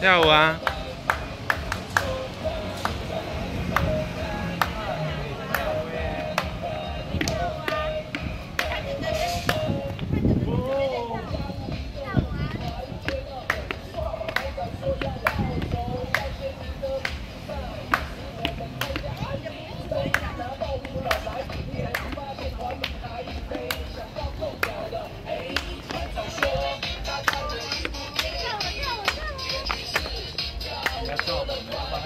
下午啊。That's all.